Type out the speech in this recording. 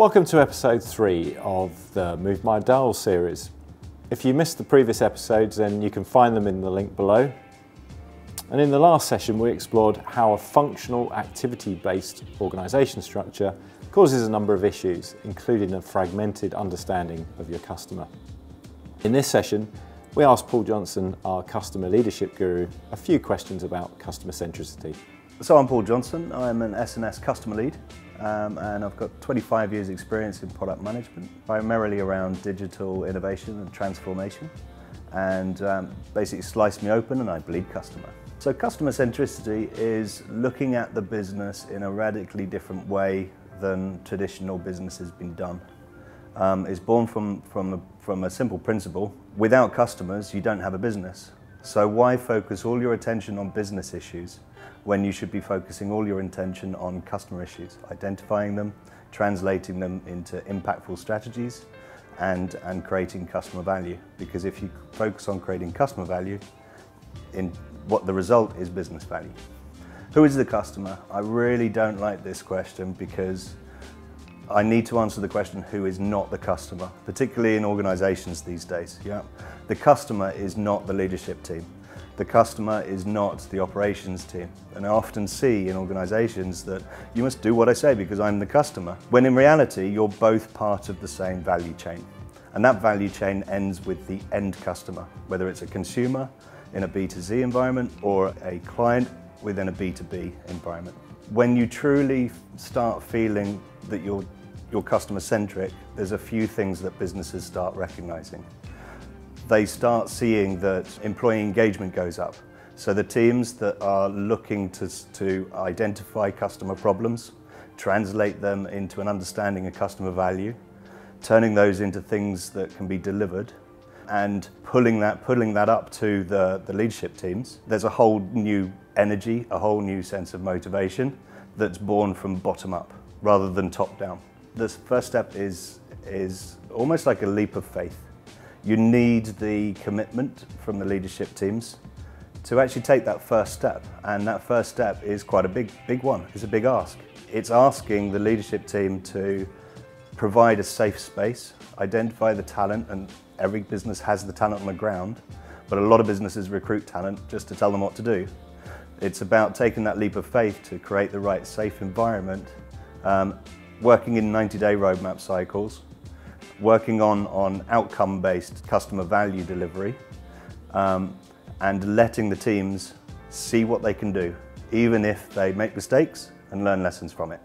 Welcome to episode three of the Move My Dial series. If you missed the previous episodes, then you can find them in the link below. And in the last session, we explored how a functional activity-based organisation structure causes a number of issues, including a fragmented understanding of your customer. In this session, we asked Paul Johnson, our customer leadership guru, a few questions about customer centricity. So I'm Paul Johnson, I'm an S&S customer lead um, and I've got 25 years experience in product management, primarily around digital innovation and transformation and um, basically slice me open and I bleed customer. So customer centricity is looking at the business in a radically different way than traditional business has been done. Um, it's born from, from, a, from a simple principle, without customers you don't have a business. So why focus all your attention on business issues when you should be focusing all your attention on customer issues, identifying them, translating them into impactful strategies and, and creating customer value. Because if you focus on creating customer value, in what the result is business value. Who is the customer? I really don't like this question because I need to answer the question who is not the customer, particularly in organizations these days. Yeah, The customer is not the leadership team. The customer is not the operations team. And I often see in organizations that you must do what I say because I'm the customer. When in reality, you're both part of the same value chain. And that value chain ends with the end customer, whether it's a consumer in a B2C environment or a client within a B2B environment. When you truly start feeling that you're, you're customer centric, there's a few things that businesses start recognizing they start seeing that employee engagement goes up. So the teams that are looking to, to identify customer problems, translate them into an understanding of customer value, turning those into things that can be delivered, and pulling that, pulling that up to the, the leadership teams, there's a whole new energy, a whole new sense of motivation that's born from bottom up rather than top down. The first step is, is almost like a leap of faith. You need the commitment from the leadership teams to actually take that first step. And that first step is quite a big, big one. It's a big ask. It's asking the leadership team to provide a safe space, identify the talent, and every business has the talent on the ground, but a lot of businesses recruit talent just to tell them what to do. It's about taking that leap of faith to create the right safe environment, um, working in 90-day roadmap cycles, working on, on outcome-based customer value delivery um, and letting the teams see what they can do, even if they make mistakes and learn lessons from it.